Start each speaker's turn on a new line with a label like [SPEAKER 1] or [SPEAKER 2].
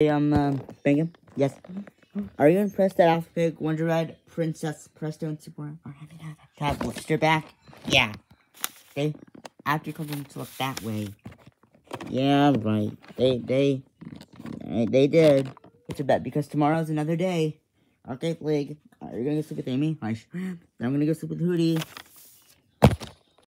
[SPEAKER 1] Hey, um, um, Bingham? Yes. Are you impressed that Alpha Pig, Wonder Red, Princess Presto, and Super are having a have blister back? Yeah. They after coming to look that way. Yeah, right. They they they did. It's a bet because tomorrow's another day. Okay, Flig, Are you gonna go sleep with Amy? Hush. Then I'm gonna go sleep with Hootie.